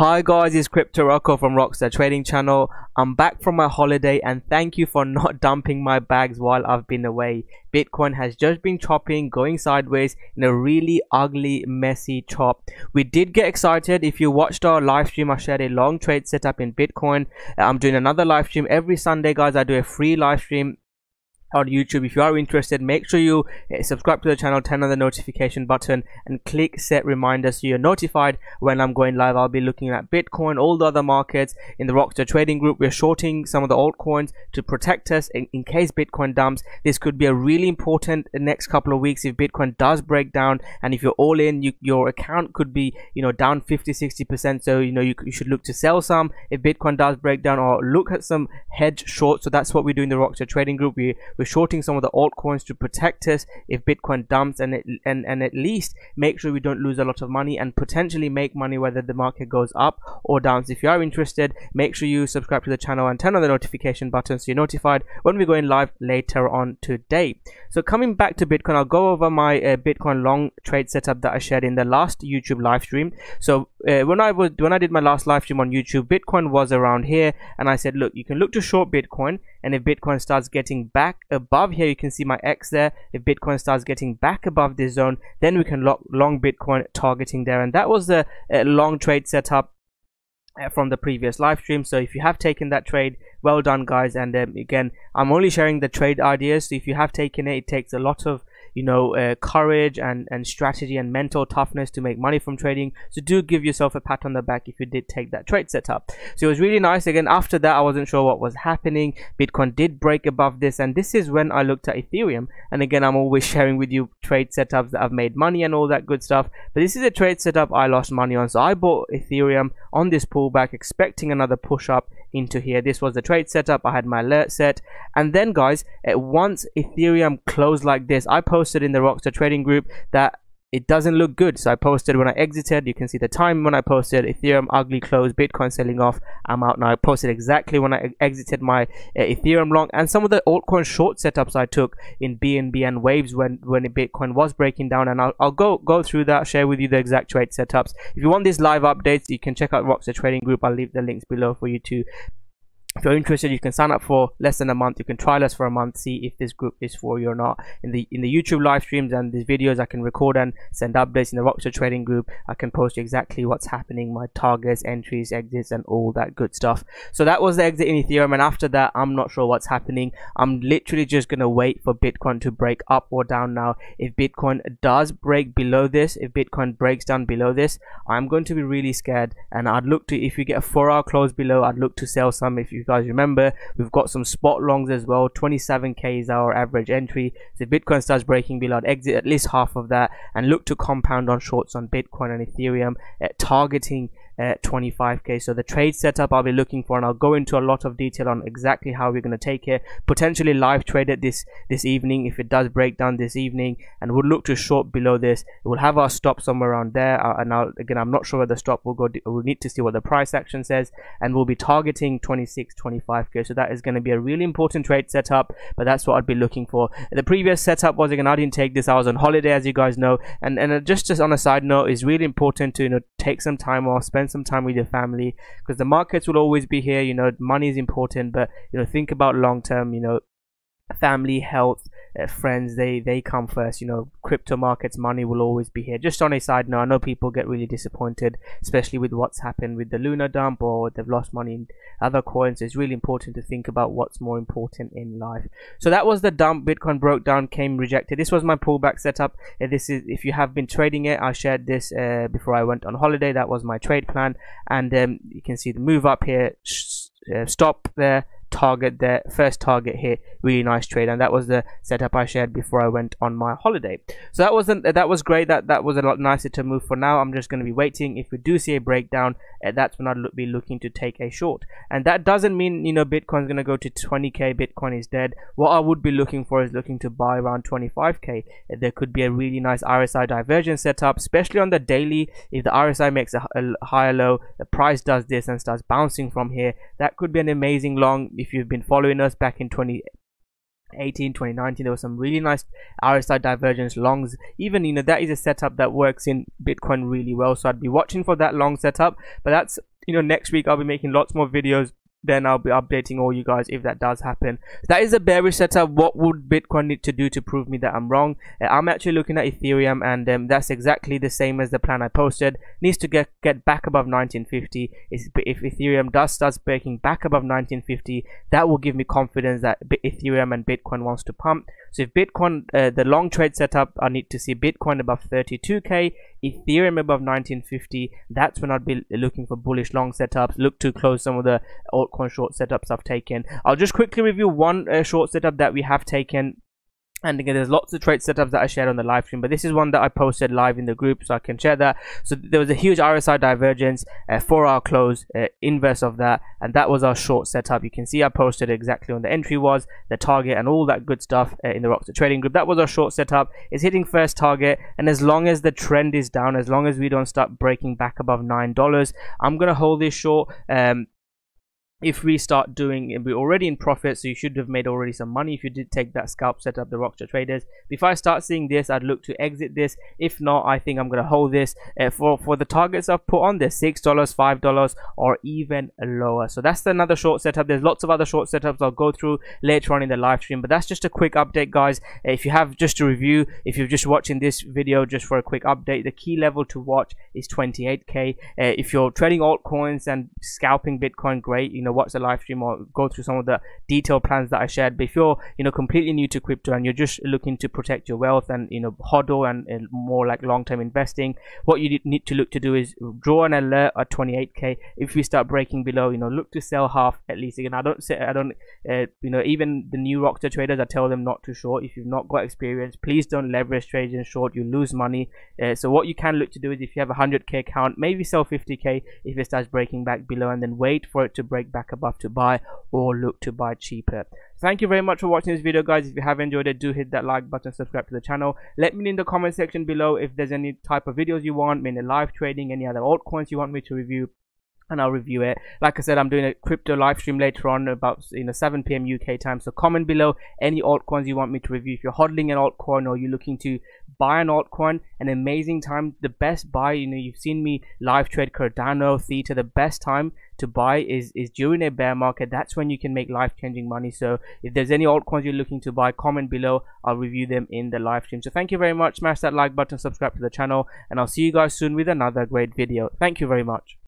Hi guys, it's Crypto Rocko from Rockstar Trading Channel. I'm back from my holiday and thank you for not dumping my bags while I've been away. Bitcoin has just been chopping, going sideways in a really ugly, messy chop. We did get excited. If you watched our live stream, I shared a long trade setup in Bitcoin. I'm doing another live stream every Sunday, guys. I do a free live stream on YouTube. If you are interested, make sure you uh, subscribe to the channel, turn on the notification button, and click set reminders so you're notified when I'm going live. I'll be looking at Bitcoin, all the other markets in the Rockstar Trading Group. We're shorting some of the altcoins to protect us in, in case Bitcoin dumps. This could be a really important next couple of weeks if Bitcoin does break down, and if you're all in, you, your account could be you know down 50, 60 percent. So you know you, you should look to sell some if Bitcoin does break down, or look at some hedge short. So that's what we do in the Rockstar Trading Group. We we're shorting some of the altcoins to protect us if Bitcoin dumps and it, and and at least make sure we don't lose a lot of money and potentially make money whether the market goes up or down. So if you are interested, make sure you subscribe to the channel and turn on the notification button so you're notified when we go in live later on today. So coming back to Bitcoin, I'll go over my uh, Bitcoin long trade setup that I shared in the last YouTube live stream. So uh, when I was when I did my last live stream on YouTube, Bitcoin was around here, and I said, look, you can look to short Bitcoin and if bitcoin starts getting back above here you can see my x there. If bitcoin starts getting back above this zone then we can lock long bitcoin targeting there. And that was a long trade setup uh, from the previous live stream. So if you have taken that trade well done guys. And um, again i'm only sharing the trade ideas. So if you have taken it it takes a lot of you know uh, courage and and strategy and mental toughness to make money from trading. So do give yourself a pat on the back if you did take that trade setup. So it was really nice. Again after that i wasn't sure what was happening. Bitcoin did break above this. And this is when i looked at ethereum. And again i'm always sharing with you trade setups that i've made money and all that good stuff. But this is a trade setup i lost money on. So i bought ethereum on this pullback expecting another push up into here. This was the trade setup. I had my alert set. And then guys at once ethereum closed like this. I posted in the rockstar trading group that it doesn't look good. So i posted when i exited you can see the time when i posted ethereum ugly close bitcoin selling off i'm out. Now i posted exactly when i exited my uh, ethereum long and some of the altcoin short setups i took in bnb and waves when when bitcoin was breaking down and I'll, I'll go go through that share with you the exact trade setups. If you want these live updates you can check out rockstar trading group. I'll leave the links below for you to if you're interested you can sign up for less than a month. You can trial us for a month see if this group is for you or not. In the in the youtube live streams and these videos i can record and send updates. In the rockstar trading group i can post exactly what's happening my targets entries exits and all that good stuff. So that was the exit in ethereum and after that i'm not sure what's happening. I'm literally just gonna wait for bitcoin to break up or down now. If bitcoin does break below this if bitcoin breaks down below this i'm going to be really scared and i'd look to if you get a four hour close below i'd look to sell some if you you guys remember we've got some spot longs as well 27k is our average entry. So if bitcoin starts breaking below exit at least half of that and look to compound on shorts on bitcoin and ethereum at targeting at 25k so the trade setup i'll be looking for and i'll go into a lot of detail on exactly how we're going to take it. Potentially live trade it this this evening if it does break down this evening and we'll look to short below this. We'll have our stop somewhere around there uh, and I'll, again i'm not sure where the stop will go. We'll need to see what the price action says and we'll be targeting 26 25k so that is going to be a really important trade setup but that's what i'd be looking for. The previous setup was again i didn't take this. I was on holiday as you guys know and and just just on a side note it's really important to you know take some time off spend some time with your family because the markets will always be here you know money is important but you know think about long term you know family health uh, friends they they come first you know. Crypto markets money will always be here. Just on a side note i know people get really disappointed especially with what's happened with the Luna dump or they've lost money in other coins. It's really important to think about what's more important in life. So that was the dump. Bitcoin broke down came rejected. This was my pullback setup. Uh, this is if you have been trading it i shared this uh, before i went on holiday. That was my trade plan. And um, you can see the move up here. Uh, stop there target there first target hit really nice trade and that was the setup i shared before i went on my holiday. So that wasn't that was great that that was a lot nicer to move for now. I'm just going to be waiting. If we do see a breakdown uh, that's when i'll be looking to take a short. And that doesn't mean you know bitcoin's going to go to 20k bitcoin is dead. What i would be looking for is looking to buy around 25k uh, there could be a really nice rsi divergence setup especially on the daily. If the rsi makes a, a higher low the price does this and starts bouncing from here that could be an amazing long if you've been following us back in 20 18 2019 there was some really nice rsi divergence longs. Even you know that is a setup that works in bitcoin really well. So i'd be watching for that long setup. But that's you know next week i'll be making lots more videos then I'll be updating all you guys if that does happen. That is a bearish setup. What would Bitcoin need to do to prove me that I'm wrong? Uh, I'm actually looking at Ethereum and um, that's exactly the same as the plan I posted. Needs to get, get back above 1950. If Ethereum does start breaking back above 1950, that will give me confidence that Ethereum and Bitcoin wants to pump. So if Bitcoin, uh, the long trade setup, I need to see Bitcoin above 32k, Ethereum above 1950. That's when I'd be looking for bullish long setups. Look to close some of the altcoin short setups I've taken. I'll just quickly review one uh, short setup that we have taken. And again there's lots of trade setups that i shared on the live stream but this is one that i posted live in the group so i can share that. So there was a huge rsi divergence uh, for our close uh, inverse of that and that was our short setup. You can see i posted exactly when the entry was the target and all that good stuff uh, in the rockstar trading group. That was our short setup. It's hitting first target and as long as the trend is down as long as we don't start breaking back above nine dollars i'm gonna hold this short. Um if we start doing we're already in profit so you should have made already some money if you did take that scalp set up the rockstar traders. If i start seeing this i'd look to exit this. If not i think i'm going to hold this uh, for for the targets i've put on there six dollars five dollars or even lower. So that's another short setup. There's lots of other short setups i'll go through later on in the live stream but that's just a quick update guys. Uh, if you have just a review if you're just watching this video just for a quick update the key level to watch is 28k uh, if you're trading altcoins and scalping bitcoin great you know know watch the live stream or go through some of the detailed plans that I shared. But if you're you know completely new to crypto and you're just looking to protect your wealth and you know hodl and, and more like long-term investing, what you need to look to do is draw an alert at 28k. If we start breaking below, you know look to sell half at least. Again, I don't say I don't uh, you know even the new Rockstar traders I tell them not to short. If you've not got experience, please don't leverage trades in short. You lose money. Uh, so what you can look to do is if you have a 100k account, maybe sell 50k if it starts breaking back below, and then wait for it to break back back above to buy or look to buy cheaper. Thank you very much for watching this video guys. If you have enjoyed it do hit that like button subscribe to the channel. Let me know in the comment section below if there's any type of videos you want any live trading any other altcoins you want me to review and I'll review it. Like I said, I'm doing a crypto live stream later on about you know 7 p.m. UK time. So comment below any altcoins you want me to review. If you're hodling an altcoin or you're looking to buy an altcoin, an amazing time. The best buy, you know, you've seen me live trade Cardano, Theta. The best time to buy is is during a bear market. That's when you can make life changing money. So if there's any altcoins you're looking to buy, comment below. I'll review them in the live stream. So thank you very much. Smash that like button, subscribe to the channel, and I'll see you guys soon with another great video. Thank you very much.